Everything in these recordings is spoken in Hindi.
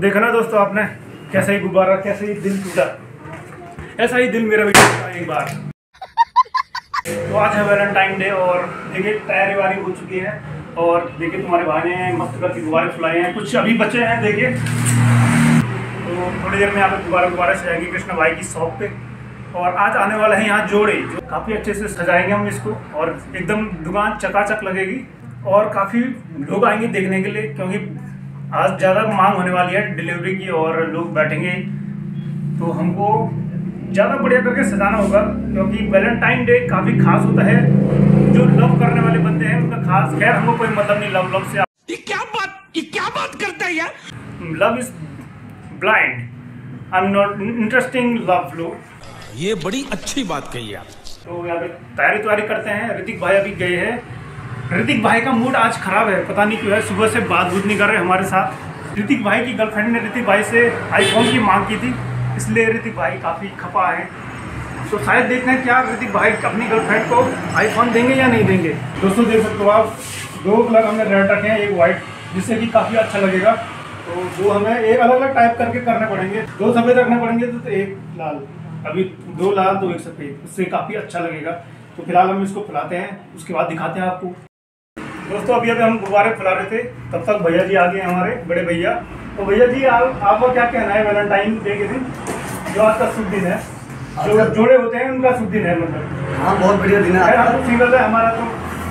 देखा ना दोस्तों आपने, कैसा ही गुब्बारा, कैसे ही दिल टूटा। ऐसा ही दिल मेरा भी टूटा एक बार। तो आज है वैलेंटाइन डे और देखिए, तैयारी वारी हो चुकी है और देखिए तुम्हारे भाई ने मस्त करके गुब्बारे फुलाए हैं। कुछ अभी बचे हैं, देखिए। तो थोड़ी देर में यहाँ पे गुब्बारे गुब्बारे सजाएँगे कृष्ण भाई की शॉप पे। और आज आने वाला है यहाँ जोड़े, जो काफ़ी अच्छे से सजाएँगे हम इसको और एकदम दुकान चकाचक लगेगी और काफ़ी लोग आएँगे देखने के लिए, क्योंकि आज ज़्यादा मांग होने वाली है डिलीवरी की और लोग बैठेंगे। तो हमको ज़्यादा बढ़िया करके सजाना होगा क्योंकि वैलेंटाइन डे काफ़ी खास होता है। जो लव करने वाले बंदे हैं उनका खास खैर हमको कोई मतलब नहीं लव लव से ये क्या बात ये क्या बात करता है यार? Love is blind I am not interesting love लो ये बड़ी अच्छी बात कही आप तो यहाँ पे तैयारी तैयारी करते हैं। ऋतिक भाई अभी गए हैं। ऋतिक भाई का मूड आज खराब है। पता नहीं क्यों है। सुबह से बात बुत नहीं कर रहे हमारे साथ। ऋतिक भाई की गर्लफ्रेंड ने ऋतिक भाई से आईफोन की मांग की थी। इसलिए ऋतिक भाई काफ़ी खपा है। तो शायद देखते हैं क्या ऋतिक भाई अपनी गर्लफ्रेंड को आईफोन देंगे या नहीं देंगे। दोस्तों, देख सकते हो आप, दो कलर हमने रेड रखे हैं, एक वाइट जिससे कि काफ़ी अच्छा लगेगा। तो दो हमें एक अलग अलग टाइप करके करने पड़ेंगे। दो सफ़ेद रखने पड़ेंगे तो एक लाल। अभी दो लाल तो एक सफ़ेद। उससे काफ़ी अच्छा लगेगा। तो फ़िलहाल हम इसको फुलाते हैं। उसके बाद दिखाते हैं आपको। दोस्तों अभी अभी हम गुब्बारे फुला रहे थे तब तक भैया जी आ गए हमारे बड़े भैया। तो भैया जी आप आपका क्या कहना है वैलेंटाइन डे के दिन? जो आज का शुभ दिन है जो जोड़े होते हैं उनका शुभ दिन है मतलब। हाँ बहुत बढ़िया दिन है सिंगल है हमारा तो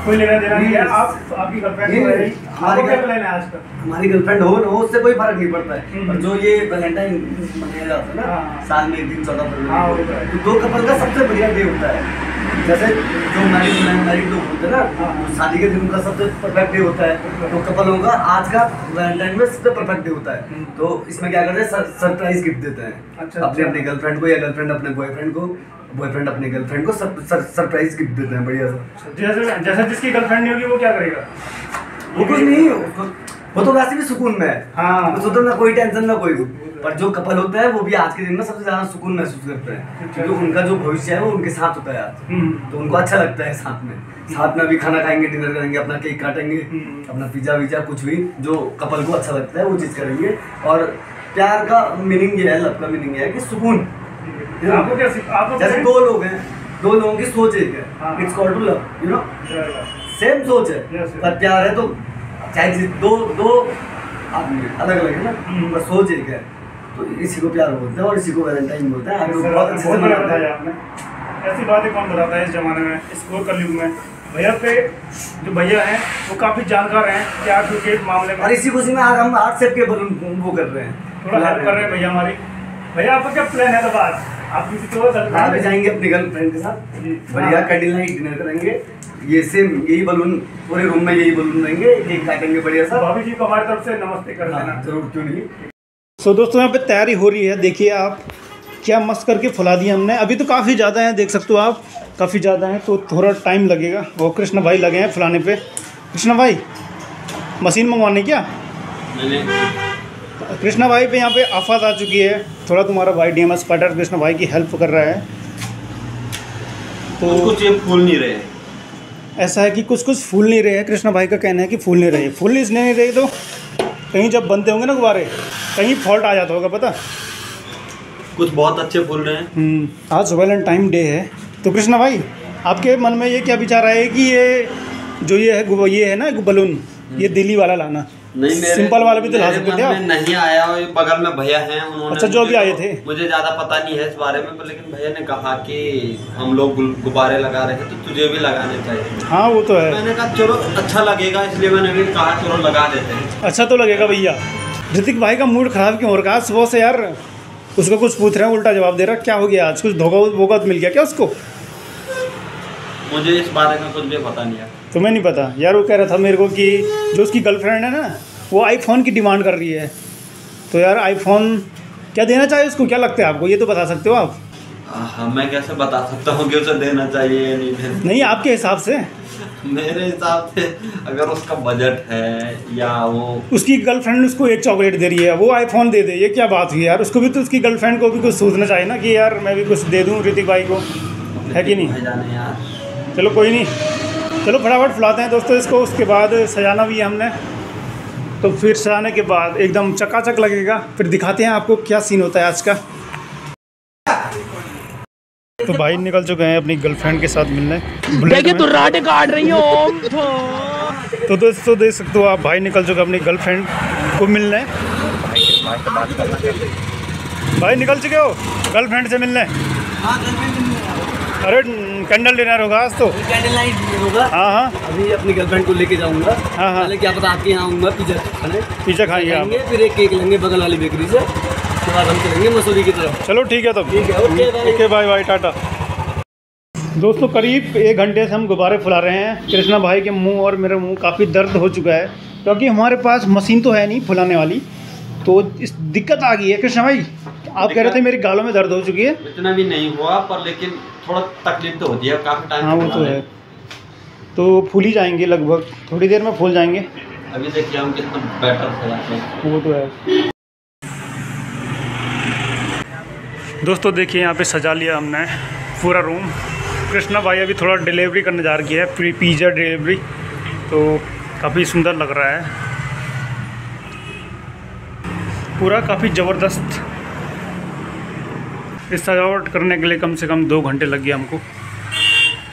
कोई लेना देना नहीं है आप आपकी गर्लफ्रेंड नहीं, तो। हमारी क्या प्लान है आज हमारी गर्लफ्रेंड हो ना हो उससे कोई फ़र्क नहीं पड़ता है हम्म। पर जो ये वैलेंटाइन मनाया जाता है ना हाँ। साल में एक दिन चौदह तो है। फरवरी तो दो कपल का सबसे बढ़िया डे होता है जैसे जो मैरिज मैरिड लोग होते हैं ना हाँ। तो शादी के दिन उनका सबसे परफेक्ट डे होता है तो कपलों का आज का वैलेंटाइन में सबसे परफेक्ट डे होता है हम्म। तो इसमें क्या करते हैं सरप्राइज़ गिफ्ट देते हैं अच्छा, अपने अच्छा। अपनी गर्लफ्रेंड को या गर्लफ्रेंड अपने बॉयफ्रेंड को बॉयफ्रेंड अपने गर्लफ्रेंड को सरप्राइज़ गिफ्ट देते हैं बढ़िया सा। जैसे जैसे जिसकी गर्लफ्रेंड नहीं होगी वो क्या करेगा? वो कुछ नहीं उसको वो तो वैसे भी सुकून में है। हाँ। तो ना कोई टेंशन ना कोई। पर जो कपल होता है वो भी आज के दिन में सबसे ज़्यादा सुकून महसूस करते हैं। क्योंकि उनका जो भविष्य है वो उनके साथ होता है आज। हम्म। तो उनको अच्छा लगता है साथ में। साथ में भी खाना खाएँगे डिनर करेंगे अपना केक काटेंगे हम्म। अपना पिज्जा विज्जा कुछ भी जो कपल को अच्छा लगता है वो चीज़ करेंगे। और प्यार का मीनिंग ये है लव का मीनिंग ये है कि सुकून। आपको क्या आपको जैसे दो लोग हैं दो लोगों की सोच एक हाँ। It's called to love you know same सोच है. पर प्यार है तो चाहे जिस दो दो आदमी अलग अलग है ना हम्म। पर सोच एक है। तो इसी को प्यार बोलते हैं और इसी को वैलेंटाइन बोलते हैं। बहुत अच्छे से मनाते हैं। आपने। ऐसी बातें कौन बताता है इस जमाने में इस कलयुग में? भैया पे जो भैया हैं वो काफ़ी जानकार हैं प्यार के मामले में और इसी खुशी में हम आर्ट सेप के बलून वो कर रहे हैं। थोड़ा हेल्प कर रहे हैं भैया हमारी। भैया आपका क्या प्लान है आप किसी को पे जाएँगे अपनी गर्लफ्रेंड के साथ। बढ़िया कैंडल नाइट डिनर करेंगे। ये सेम यही बलून पूरे रूम में यही बलून रहेंगे। केक काटेंगे बढ़िया सा। भाभी जी को हमारी तरफ़ से नमस्ते कर हाँ, देना। ज़रूर क्यों नहीं? सो दोस्तों यहाँ पे तैयारी हो रही है। देखिए आप क्या मस्त करके फुला दिया हमने। अभी तो काफ़ी ज़्यादा हैं देख सकते हो आप काफ़ी ज़्यादा हैं तो थोड़ा टाइम लगेगा। वो कृष्ण भाई लगे हैं फुलाने पे। कृष्ण भाई मशीन मंगवाने क्या? कृष्णा भाई पे यहाँ पे आफत आ चुकी है। थोड़ा तुम्हारा भाई डी एम एस पाटर कृष्णा भाई की हेल्प कर रहा है। तो कुछ ये फूल नहीं रहे। ऐसा है कि कुछ कुछ फूल नहीं रहे हैं। कृष्णा भाई का कहना है कि फूल नहीं रहे। फूल इसलिए नहीं रहे तो कहीं जब बनते होंगे ना गुब्बारे कहीं फॉल्ट आ जाता होगा पता? कुछ बहुत अच्छे फूल रहे हैं। हम्म, आज वैलेंटाइन डे है। तो कृष्णा भाई आपके मन में ये क्या विचार आया है कि ये जो ये है ये है ना बलून ये दिल्ली वाला लाना? नहीं मेरे सिंपल वाला भी तो ला सकते थे नहीं आया और बगल में भैया हैं उन्होंने अच्छा, जो भी आए थे। मुझे ज़्यादा पता नहीं है इस बारे में पर लेकिन भैया ने कहा कि हम लोग गुब्बारे लगा रहे हैं तो तुझे भी लगाने चाहिए। हाँ वो तो है। मैंने कहा चलो अच्छा लगेगा इसलिए मैंने भी कहा चलो लगा देते हैं। अच्छा तो लगेगा भैया। ऋतिक भाई का मूड खराब क्यों हो रखा? है सुबह से यार उसको कुछ पूछ रहे हैं उल्टा जवाब दे रहा है क्या हो गया? आज कुछ धोखा तो मिल गया क्या उसको? मुझे इस बारे में कुछ भी पता नहीं है। तुम्हें नहीं पता? यार वो कह रहा था मेरे को कि जो उसकी गर्लफ्रेंड है ना वो आईफोन की डिमांड कर रही है। तो यार आईफोन क्या देना चाहिए उसको? क्या लगता है आपको? ये तो बता सकते हो आप। हाँ मैं कैसे बता सकता हूँ कि उसे देना चाहिए या नहीं देना नहीं आपके हिसाब से। मेरे हिसाब से अगर उसका बजट है या वो उसकी गर्लफ्रेंड उसको एक चॉकलेट दे रही है वो आईफोन दे दे ये क्या बात हुई यार? उसको भी तो उसकी गर्लफ्रेंड को भी कुछ सोचना चाहिए ना कि यार मैं भी कुछ दे दूँ ऋतिक भाई को। है कि नहीं? यार। चलो कोई नहीं। चलो फटाफट फुलाते हैं दोस्तों इसको उसके बाद सजाना भी है हमने। तो फिर सजाने के बाद एकदम चकाचक लगेगा फिर दिखाते हैं आपको क्या सीन होता है आज का। तो भाई निकल चुके हैं अपनी गर्लफ्रेंड के साथ मिलने। देखिए तो राट काट रही हो। तो दोस्तों देख सकते हो आप भाई निकल चुके हैं अपनी गर्लफ्रेंड को मिलने। भाई निकल चुके हो गर्लफ्रेंड से मिलने। अरे कैंडल डिनर होगा आज तो। कैंडल लाइट होगा। हाँ हाँ। अभी अपनी गर्लफ्रेंड को लेके जाऊँगा। हाँ, हाँ। क्या पता आपके यहाँ आऊँगा पिज्जा खाने। पिज्जा खाइए आप फिर एक केक लेंगे बगल वाली बेकरी से। उसके बाद हम चलेंगे मसूरी की तरफ़। चलो ठीक है तब। ठीक है। Okay bye bye tata. दोस्तों करीब एक घंटे से हम गुब्बारे फुला रहे हैं। कृष्णा भाई के मुँह और मेरे मुँह काफ़ी दर्द हो चुका है क्योंकि हमारे पास मशीन तो है नहीं फुलाने वाली। तो इस दिक्कत आ गई है। कृष्णा भाई आप कह रहे थे मेरी गालों में दर्द हो चुकी है? इतना भी नहीं हुआ पर लेकिन थोड़ा तकलीफ़ तो होती है काफ़ी टाइम हाँ वो तो है। तो फूल ही जाएँगे लगभग। थोड़ी देर में फूल जाएँगे। अभी देखिए हम कितना बेटर वो तो है। दोस्तों देखिए यहाँ पे सजा लिया हमने पूरा रूम कृष्णा भाई अभी थोड़ा डिलीवरी करने जा रही है प्री पिज़्ज़ा डिलीवरी तो काफ़ी सुंदर लग रहा है। पूरा काफ़ी ज़बरदस्त इस सजावट करने के लिए कम से कम दो घंटे लग गए हमको।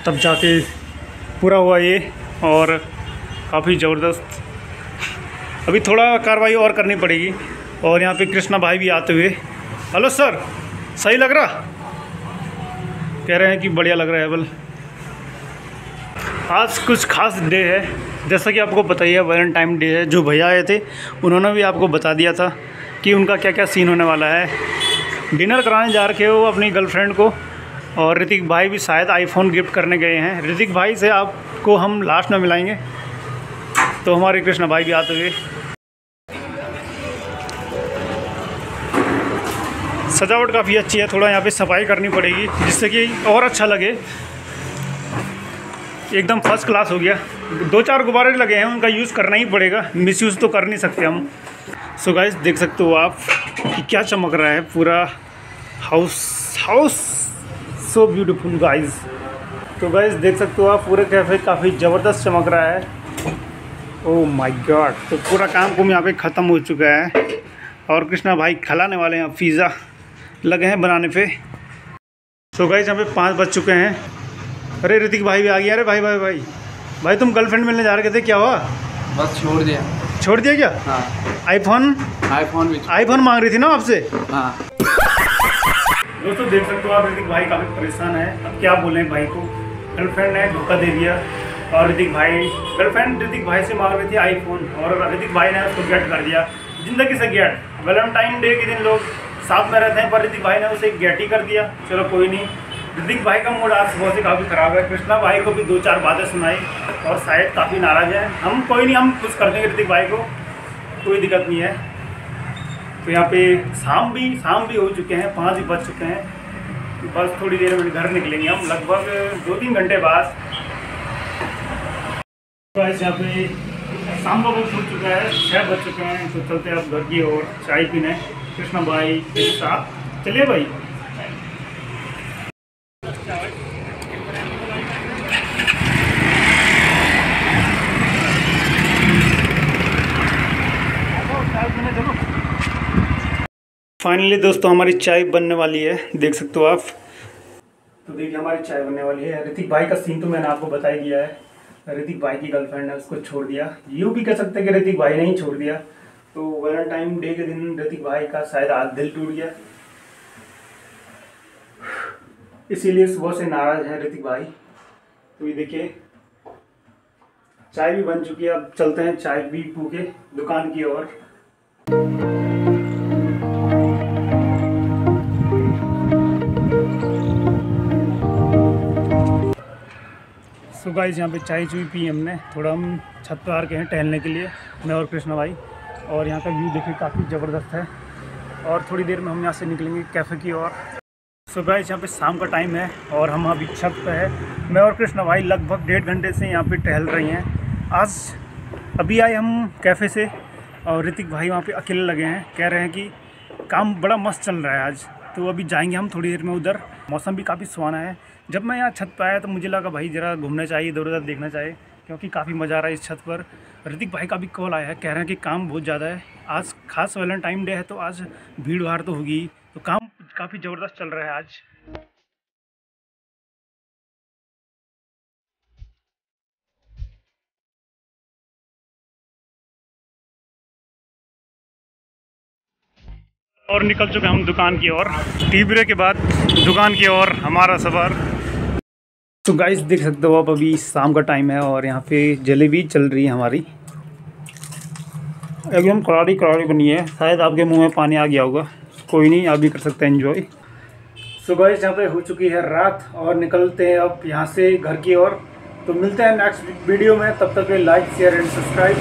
तब जाके पूरा हुआ ये और काफ़ी ज़बरदस्त। अभी थोड़ा कार्रवाई और करनी पड़ेगी और यहाँ पे कृष्णा भाई भी आते हुए। हेलो सर, सही लग रहा? कह रहे हैं कि बढ़िया लग रहा है बल आज कुछ खास डे है। जैसा कि आपको पता ही है वैलेंटाइन डे है, जो भैया आए थे, उन्होंने भी आपको बता दिया था कि उनका क्या क्या सीन होने वाला है। डिनर कराने जा रखे हो अपनी गर्लफ्रेंड को, और ऋतिक भाई भी शायद आईफोन गिफ्ट करने गए हैं। ऋतिक भाई से आपको हम लास्ट में मिलाएँगे। तो हमारे कृष्णा भाई भी आते हुए। सजावट काफ़ी अच्छी है, थोड़ा यहाँ पे सफ़ाई करनी पड़ेगी, जिससे कि और अच्छा लगे। एकदम फ़र्स्ट क्लास हो गया। दो चार गुब्बारे लगे हैं, उनका यूज़ करना ही पड़ेगा। मिस यूज़ तो कर नहीं सकते हम। सो गाइस देख सकते हो आप कि क्या चमक रहा है पूरा house house so beautiful guys तो गाइस देख सकते हो आप पूरे कैफ़े काफ़ी ज़बरदस्त चमक रहा है। ओ माय गॉड तो पूरा काम कुम यहाँ पे ख़त्म हो चुका है। और कृष्णा भाई खिलाने वाले हैं पिज़्ज़ा लगे हैं बनाने पे। सो गाइस यहाँ पे पाँच बज चुके हैं। अरे ऋतिक भाई भी आ गया। अरे भाई भाई भाई। भाई, तुम गर्लफ्रेंड मिलने जा रहे थे? क्या हुआ? बस छोड़ दिया। छोड़ दिया क्या? हाँ। आईफोन आईफोन भी आईफोन मांग रही थी ना आपसे? हाँ। दोस्तों देख सकते हो आप ऋतिक भाई काफ़ी परेशान है। अब क्या बोले भाई को? गर्लफ्रेंड ने धोखा दे दिया। और ऋतिक भाई गर्लफ्रेंड ऋतिक भाई से मांग रही थी आईफोन और ऋतिक भाई ने उसको गेट कर दिया। ज़िंदगी से गेट वैलेंटाइन डे के दिन लोग साथ में रहते हैं पर ऋतिक भाई ने उसे गेट ही कर दिया। चलो कोई नहीं। ऋतिक भाई का मूड आज सुबह से काफ़ी ख़राब है। कृष्णा भाई को भी दो चार बातें सुनाई और शायद काफ़ी नाराज़ है। हम कोई नहीं, हम कुछ कर देंगे ऋतिक भाई को। कोई दिक्कत नहीं है। तो यहाँ पे शाम भी शाम भी हो चुके हैं, पाँच भी बज चुके हैं। बस थोड़ी देर में घर निकलेंगे हम, लगभग दो तीन घंटे बाद। यहाँ पे शाम का वक्त हो चुका है छः बज चुके हैं। तो चलते हैं अब घर की ओर, चाय पीने। कृष्णा भाई के साथ। चलिए भाई। फाइनली दोस्तों हमारी चाय बनने वाली है, देख सकते हो आप। तो देखिए हमारी चाय बनने वाली है। ऋतिक भाई का सीन तो मैंने आपको बता ही दिया है। ऋतिक भाई की गर्लफ्रेंड ने उसको छोड़ दिया। यूँ भी कह सकते हैं कि ऋतिक भाई ने ही छोड़ दिया। तो वैलेंटाइन डे के दिन ऋतिक भाई का शायद आज दिल टूट गया। इसीलिए सुबह से नाराज़ है ऋतिक भाई। तो ये देखिए, चाय भी बन चुकी है। अब चलते हैं चाय भी पू के दुकान की ओर। सो गाइस यहाँ पे चाय चुई पी हमने। थोड़ा हम छत पर आ के हैं टहलने के लिए, मैं और कृष्णा भाई। और यहाँ का व्यू देखिए, काफ़ी ज़बरदस्त है। और थोड़ी देर में हम यहाँ से निकलेंगे कैफ़े की ओर। सो गाइस यहाँ पे शाम का टाइम है और हम अभी छत पे है। मैं और कृष्णा भाई लगभग डेढ़ घंटे से यहाँ पे टहल रही हैं। आज अभी आए हम कैफ़े से और ऋतिक भाई वहाँ पे अकेले लगे हैं। कह रहे हैं कि काम बड़ा मस्त चल रहा है आज। तो अभी जाएँगे हम थोड़ी देर में उधर। मौसम भी काफ़ी सुहाना है। जब मैं यहाँ छत पर आया तो मुझे लगा, भाई, ज़रा घूमना चाहिए इधर उधर देखना चाहिए। क्योंकि काफ़ी मज़ा आ रहा है इस छत पर। ऋतिक भाई का भी कॉल आया है, कह रहे हैं कि काम बहुत ज़्यादा है। आज खास वैलेंटाइन डे है तो आज भीड़ भाड़ तो होगी तो काम काफ़ी ज़बरदस्त चल रहा है आज। और निकल चुके हम दुकान की ओर। टी के बाद दुकान की ओर हमारा सफ़र। तो गाइस देख सकते हो आप अभी शाम का टाइम है और यहाँ पे जलेबी चल रही है हमारी। एकदम करारी करारी बनी है। शायद आपके मुँह में पानी आ गया होगा। कोई नहीं, आप भी कर सकते हैं इन्जॉय सो गाइस यहाँ पे हो चुकी है रात और निकलते हैं अब यहाँ से घर की ओर। तो मिलते हैं नेक्स्ट वीडियो में। तब तक के लाइक शेयर एंड सब्सक्राइब